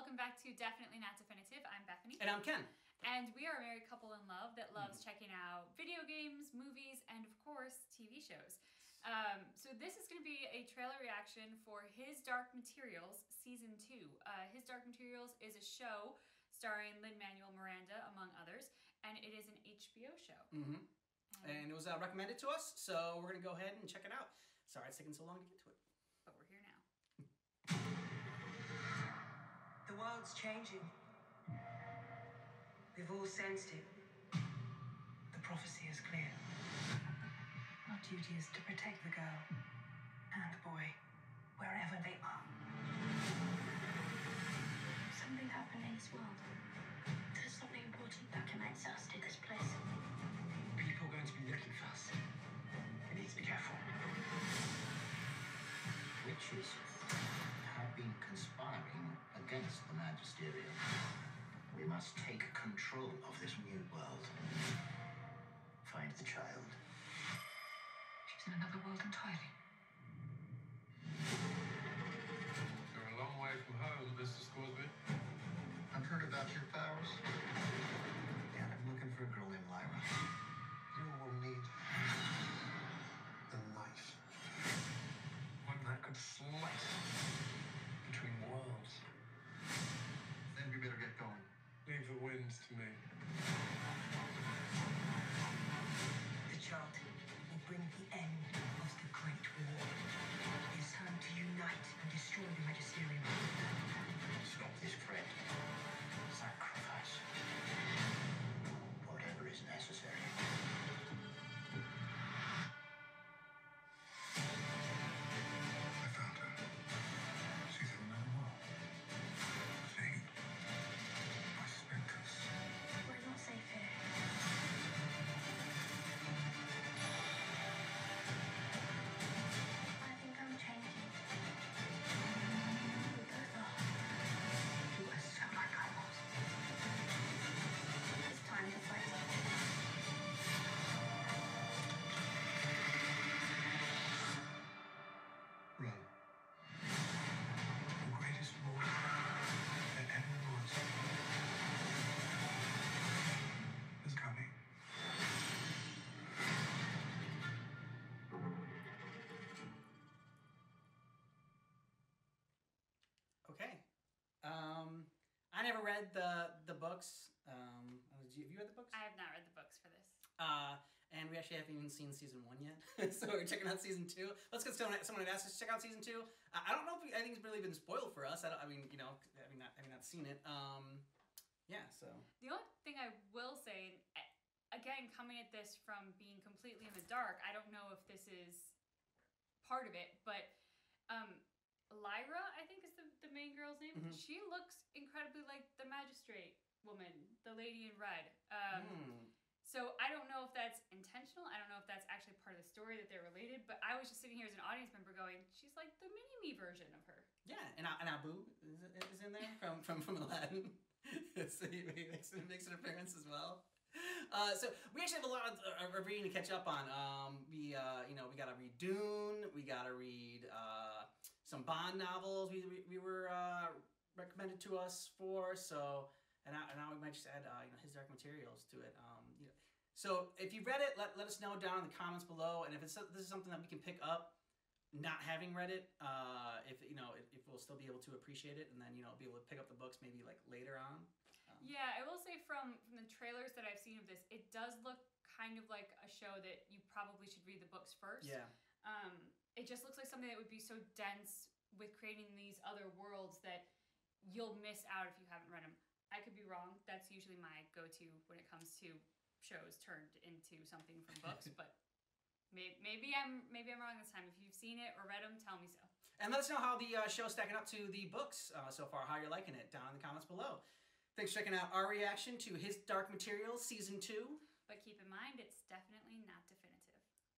welcome back to Definitely Not Definitive. I'm Bethany. And I'm Ken. And we are a married couple in love that loves checking out video games, movies, and of course, TV shows. Um, so this is going to be a trailer reaction for His Dark Materials Season 2. Uh, His Dark Materials is a show starring Lin-Manuel Miranda, among others, and it is an HBO show. Mm-hmm. And it was uh, recommended to us, so we're going to go ahead and check it out. Sorry it's taking so long to get to it. But we're here now. The world's changing. We've all sensed it. The prophecy is clear. Our duty is to protect the girl and the boy, wherever they are. Magisterium. We must take control of this new world. Find the child. She's in another world entirely. You're a long way from home, Mr. Scoresby. I've heard about your powers. And I'm looking for a girl named Lyra. You will need a knife. One that could slice Leave the winds to me. Never read the the books. Um, have you read the books? I have not read the books for this. Uh, and we actually haven't even seen season one yet, so we're checking out season two. Let's get someone. Someone had asked us to check out season two. I, I don't know if we, I think it's really been spoiled for us. I, don't, I mean, you know, I mean, not, I mean, not seen it. Um, yeah. So The only thing I will say, again, coming at this from being completely in the dark, I don't know if this is part of it, but um, Lyra, I think is the, the main girl's name. She looks incredibly like the magistrate woman, the lady in red. Um, Hmm. So I don't know if that's intentional. I don't know if that's actually part of the story that they're related. But I was just sitting here as an audience member going, she's like the mini me version of her. yeah, and, and Abu is, is in there from from from Aladdin. so he makes, makes an appearance as well. Uh, so we actually have a lot of, uh, reading to catch up on. Um, we, uh, you know, we gotta read Dune. We gotta read uh, some Bond novels. We, we, we were uh, recommended to us for. So and now, and we might just add, uh, you know, his dark materials to it. Um, you know, so if you've read it, let, let us know down in the comments below. And if it's this is something that we can pick up, not having read it, uh, if you know, if, if we'll still be able to appreciate it, and then you know, be able to pick up the books maybe like later on. Yeah, I will say from from the trailers that I've seen of this, it does look kind of like a show that you probably should read the books first. Yeah. Um, it just looks like something that would be so dense with creating these other worlds that you'll miss out if you haven't read them. I could be wrong. That's usually my go-to when it comes to shows turned into something from books, but maybe, maybe I'm maybe I'm wrong this time. If you've seen it or read them, tell me so. And let us know how the uh, show's stacking up to the books uh, so far, how you're liking it down in the comments below. Thanks for checking out our reaction to His Dark Materials Season 2. But keep in mind, it's definitely not